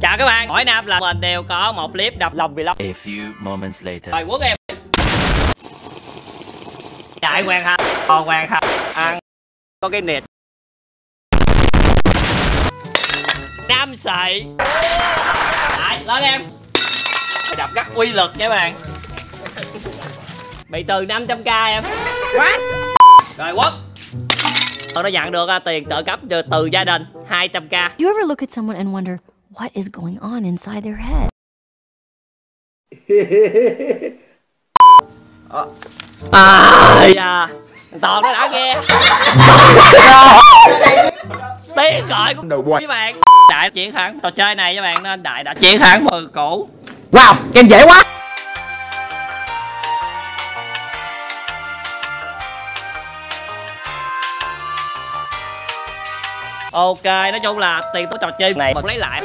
chào các bạn mỗi năm là mình đều có một clip đập lòng vlog. A few moments later. rồi quốc em. Chạy hoàng thành còn hoàng thành ăn. Có cái nịt năm sậy. Lại lên em. Mày đập rất uy lực nha các bạn. Bị từ 500k em. What? rồi quốc. Tôi đã nhận được à, tiền trợ cấp từ, từ gia đình 200k You ever look at someone and wonder what is going on inside their head? à dạ toàn nó đã nghe tiếng gọi của các bạn đại chiến thắng trò chơi này các bạn nên đại đã chiến thắng mười cũ Wow, game dễ quá ok nói chung là tiền của trò chơi này mình lấy lại.